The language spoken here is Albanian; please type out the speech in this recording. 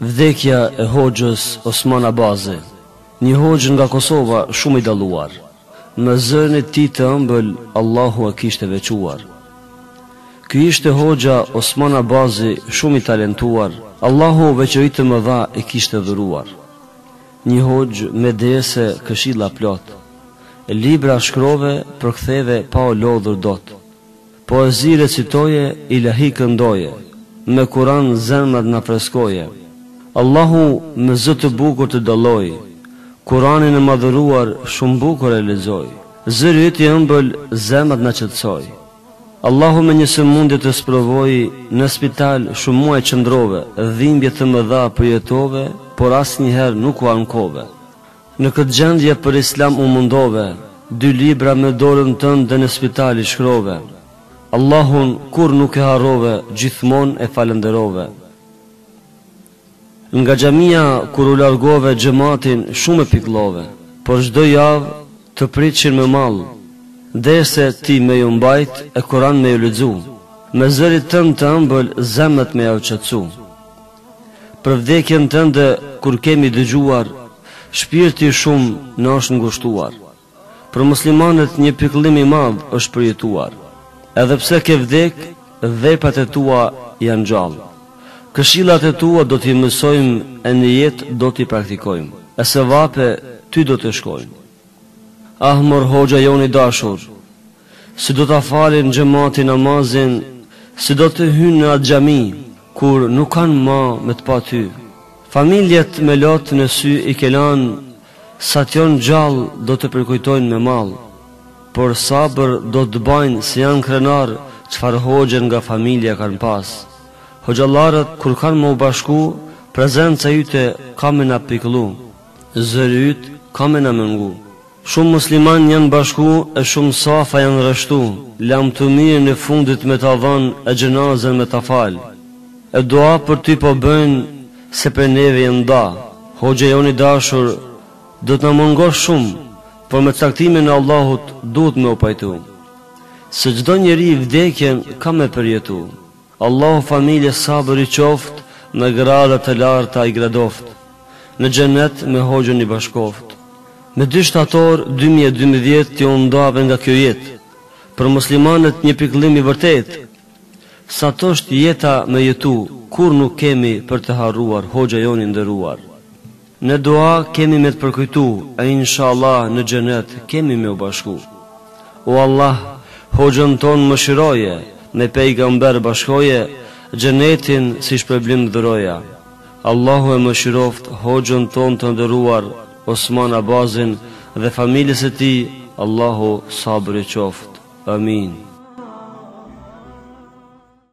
Vdekja e Hoxhës Osman Abazi, një hoxhë nga Kosova shumë i dalluar, me zërin e tij të ëmbël Allahu e kishte veçuar. Ky ishte Hoxha Osman Abazi shumë i talentuar, Allahu veçori të mëdha i kishte dhuruar. Një hoxhë medrese këshilla plot, libra shkrove përktheve pa u lodhur dot. Poezi recitoje, ilahi këndoje, me Kuran zemrat na freskoje. Allahu me zë të bukur të dalloi, Kuranin e madhëruar shumë bukur e lexoi. Zëri yt i ëmbël zemrat na qetësoi. Allahu me një sëmundje të sprovoi, në spital shumë muaj qëndrove, dhimbje të mëdha përjetove, por asnjëherë nuk u ankove. Në këtë gjendje për Islam u mundove, dy libra me dorën tënde në spital i shkrove. Allahun kurrë nuk e harrove, gjithmonë e falënderove. Nga xhamia kur u largove xhematin shumë e pikëllove, por çdo javë të pritshin me mall, derse ti me ju mbajt e Kuran me ju lexu, me zërin tënd të ëmbël zemrat me jau qetësu. Për vdekjen tënde kur kemi dëgjuar Shpirti shumë na është ngushtuar Për muslimanët një pikëllim i madh është përjetuar Edhe pse ke vdek veprat e tua janë gjallë Këshillat e tua do t'i mësojmë e në jetë do t'i praktikojmë E sevape ty do të shkojnë Ah mor hoxha jonë i dashur si do ta falin xhemati namazin si do të hynë në atë xhami kur nuk kanë ma me të pa ty familjet me lot në sy i ke lanë sa të jenë gjallë do të përkujtojnë me mall por sabër do të bajnë se janë krenar çfar hoxhe nga familja kanë pas Hoxhallarët kur kanë me u bashku prezenca yte ka me na pikëllu. Zëri yt ka me na mëngu. Shumë musliman jan bashku e shumë safa jan rreshtu, lamtumirin e fundit me ta dhën e xhenazen me ta fal. E dua për ty po bëjn se prej neve je nda. Hoxha jon i dashur do të na mungosh shum, por me caktimin e Allahut duhet me u pajtu. Se çdo njeri vdekjen ka me përjetu. Allahu familjes sabër i çoftë në grada të larta i gradoftë në xhenet me hoxhën i bashkoftë me dy shtator dy mijë e dymbëdhjetë ti u ndave nga kjo jetë për muslimanët një pikëllim i vërtetë sa t'osht jeta me jetu kurrë nuk kemi për të harruar hoxha jonë i nderuar. Në dua kemi me të përkujtu e inshallah në xhenet kemi me u bashku O Allah hoxhën tonë mëshiroje me pejgamber bashkoje xhenetin si shpërblim dhuroja Allahu e mëshiroftë hoxhën tonë të nderuar Osman Abazin dhe familjes së tij Allahu sabër i qoftë Amin.